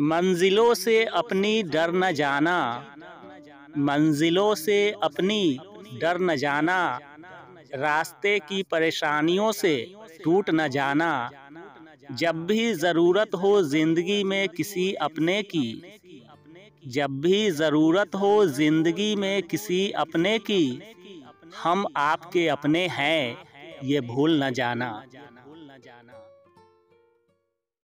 मंजिलों से अपनी डर न जाना। मंजिलों से अपनी डर न जाना। रास्ते की परेशानियों से टूट न जाना। जब भी ज़रूरत हो ज़िंदगी में किसी अपने की। जब भी ज़रूरत हो ज़िंदगी में किसी अपने की। हम आपके अपने हैं, ये भूल न जाना।